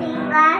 finger